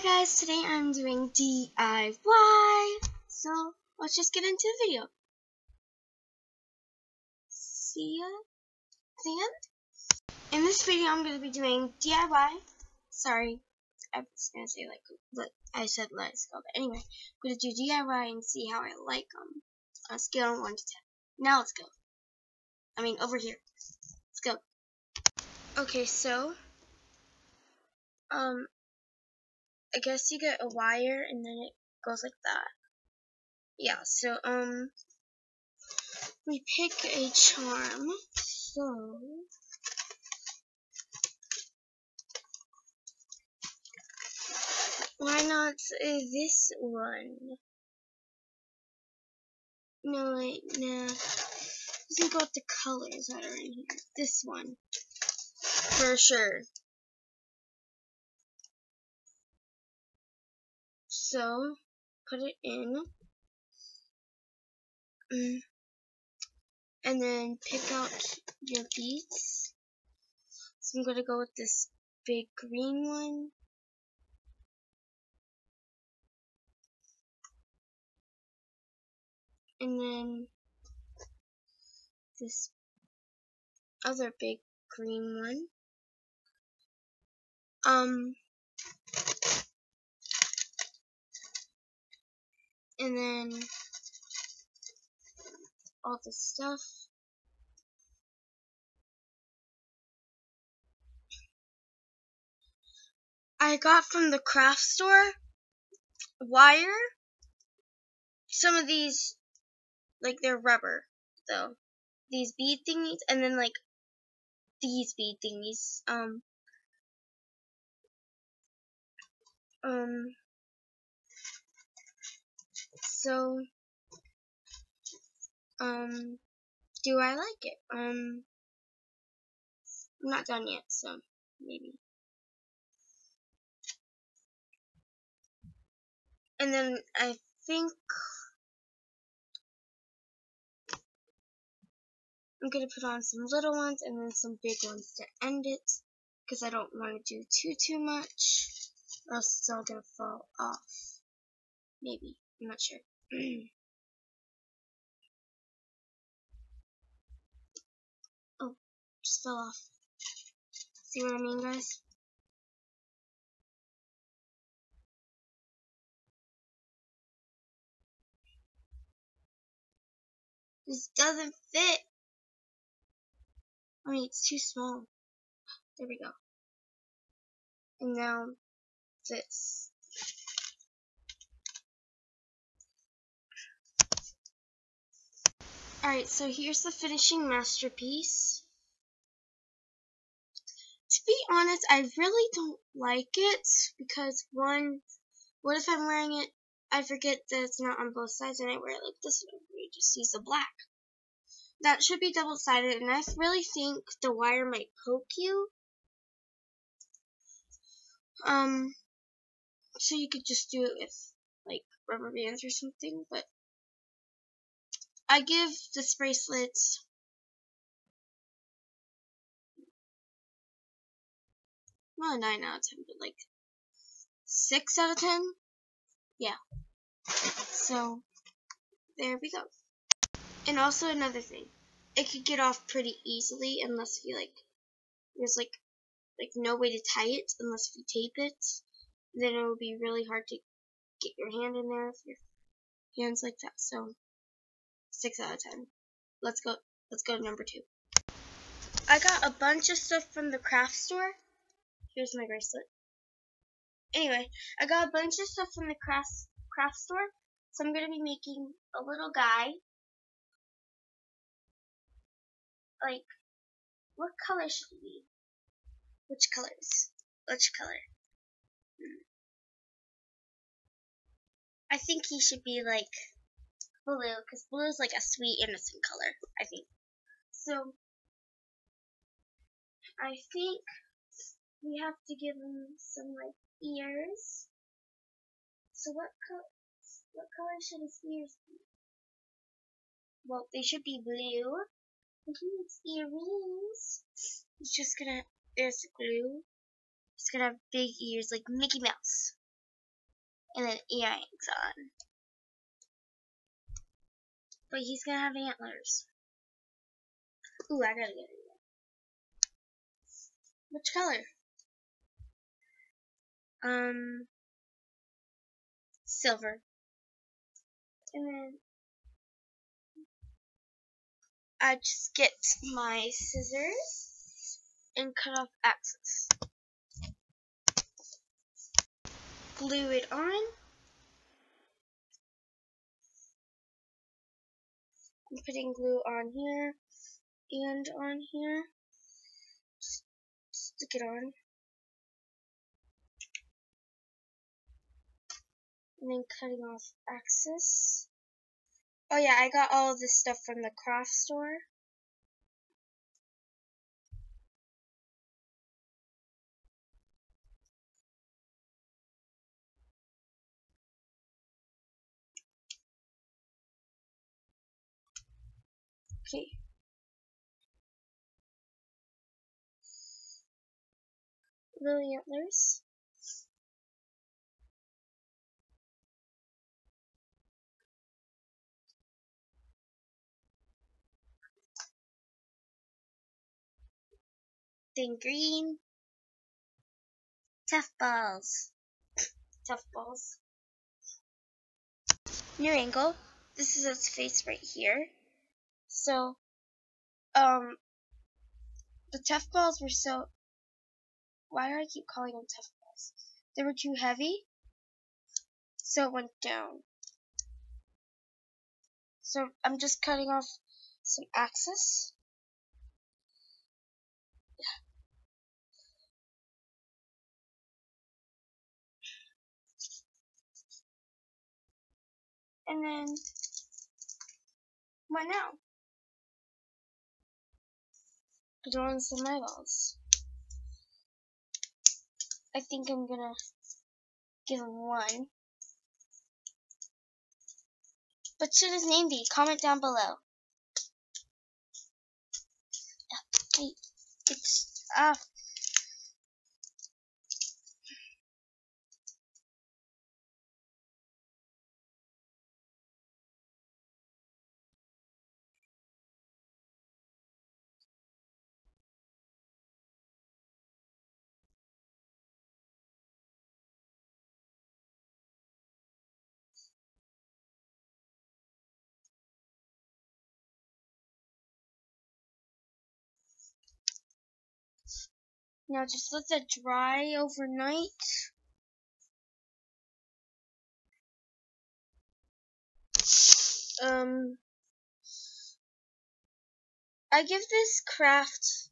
Hi guys, today I'm doing DIY. So let's just get into the video. See ya the end. In this video I'm going to be doing DIY. Sorry, I was to say like I said let's go. But anyway, I'm to do DIY and see how I like them on a scale of 1 to 10. Now let's go. I mean over here. Let's go. Okay, so um I guess you get a wire and then it goes like that. Yeah, so, um, we pick a charm. So, why not uh, this one? No, wait, nah. Let's go with the colors that are in here. This one. For sure. So, put it in. Mm. And then pick out your beads. So I'm going to go with this big green one. And then this other big green one. Um, and then all the stuff. I got from the craft store wire. Some of these, like they're rubber though. These bead thingies, and then like these bead thingies. Um, um, so, um, do I like it? Um, I'm not done yet, so maybe. And then I think I'm going to put on some little ones and then some big ones to end it because I don't want to do too, too much or else it's all going to fall off. Maybe. I'm not sure. oh, just fell off. See what I mean, guys? This doesn't fit. I mean, it's too small. There we go. And now this. Alright, so here's the finishing masterpiece. To be honest, I really don't like it because one, what if I'm wearing it, I forget that it's not on both sides and I wear it like this one where you just use the black. That should be double-sided and I really think the wire might poke you. Um, so you could just do it with like rubber bands or something, but I give this bracelet a 9 out of 10, but like 6 out of 10. Yeah. So, there we go. And also another thing, it could get off pretty easily unless you like, there's like, like no way to tie it unless you tape it. Then it would be really hard to get your hand in there if your hand's like that. So, 6 out of 10. Let's go, let's go to number 2. I got a bunch of stuff from the craft store. Here's my bracelet. Anyway, I got a bunch of stuff from the craft, craft store. So I'm to be making a little guy. Like, what color should he be? Which colors? Which color? Hmm. I think he should be like blue because blue is like a sweet innocent color I think. So I think we have to give him some like ears. So what color what color should his ears be? Well they should be blue. He needs earrings. He's just gonna there's glue. He's gonna have big ears like Mickey Mouse. And then earrings on. But he's gonna have antlers. Ooh, I gotta get it. Which color? Um, silver. And then I just get my scissors and cut off axis. Glue it on. Putting glue on here and on here. Just stick it on. And then cutting off axis. Oh yeah, I got all of this stuff from the craft store. Okay. Little antlers. Then green. Tough balls. Tough balls. New angle. This is its face right here. So, um, the tough balls were so. Why do I keep calling them tough balls? They were too heavy, so it went down. So I'm just cutting off some axis. And then, what now? On some eyeballs. I think I'm gonna give him one. What should his name be? Comment down below. It's, ah. Now just let that dry overnight. Um, I give this craft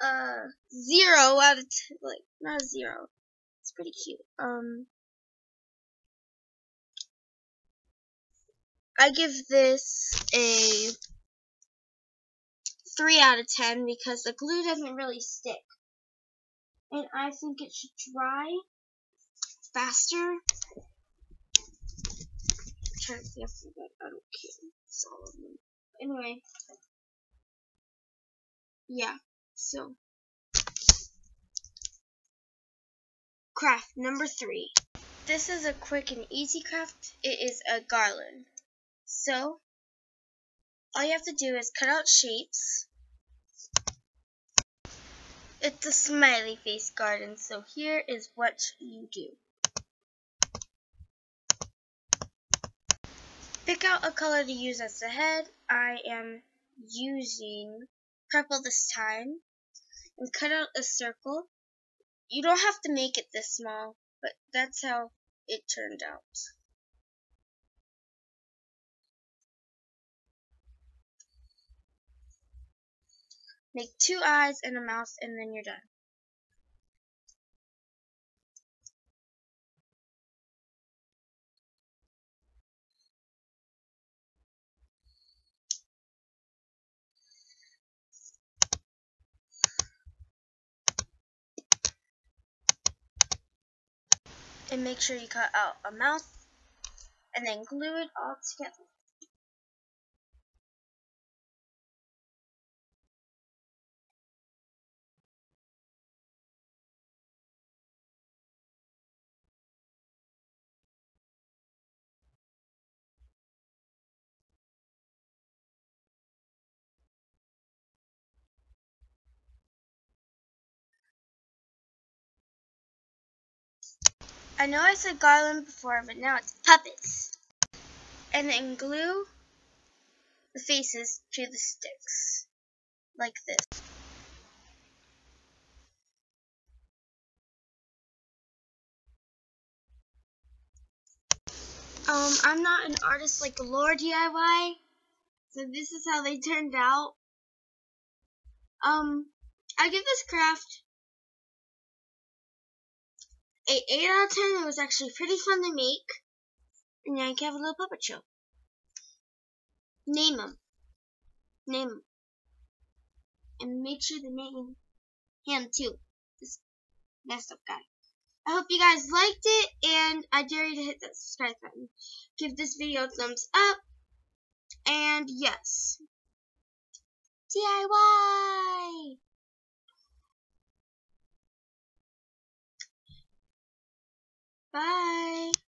uh zero out of like not a zero. It's pretty cute. Um, I give this a 3 out of 10 because the glue doesn't really stick. And I think it should dry faster. I'm trying to I don't care. It's all of them. Anyway. Yeah. So. Craft number 3. This is a quick and easy craft. It is a garland. So, all you have to do is cut out shapes. It's a smiley face garden, so here is what you do. Pick out a color to use as the head. I am using purple this time. And cut out a circle. You don't have to make it this small, but that's how it turned out. Make two eyes and a mouth and then you're done. And make sure you cut out a mouth and then glue it all together. I know I said garland before, but now it's puppets. And then glue the faces to the sticks, like this. Um, I'm not an artist like LaurDIY, so this is how they turned out. Um, I give this craft a 8 out of 10. It was actually pretty fun to make. And now you can have a little puppet show. Name them. Name them. And make sure to name him too. This messed up guy. I hope you guys liked it, and I dare you to hit that subscribe button. Give this video a thumbs up, and yes. DIY! Bye.